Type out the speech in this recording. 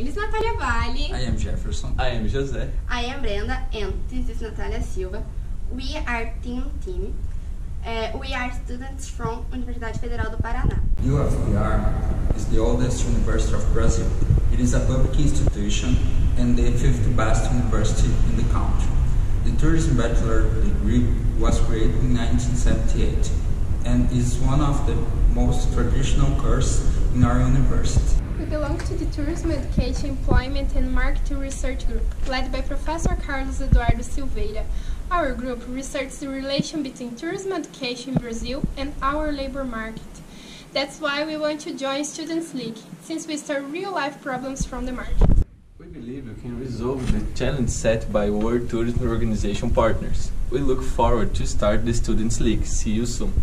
name is Natalia Vale. I am Jefferson. I am José. I am Brenda and this is Natalia Silva. We are Team TEEM. Uh, we are students from Universidade Federal do Paraná. UFPR is the oldest university of Brazil. It is a public institution and the fifth best university in the country. The tourism bachelor degree was created in 1978 and is one of the most traditional courses in our university. We belong to the Tourism Education, Employment and Marketing Research Group, led by Professor Carlos Eduardo Silveira. Our group researches the relation between tourism education in Brazil and our labor market. That's why we want to join Students League, since we start real-life problems from the market. We believe we can resolve the challenge set by World Tourism Organization partners. We look forward to start the Students League. See you soon.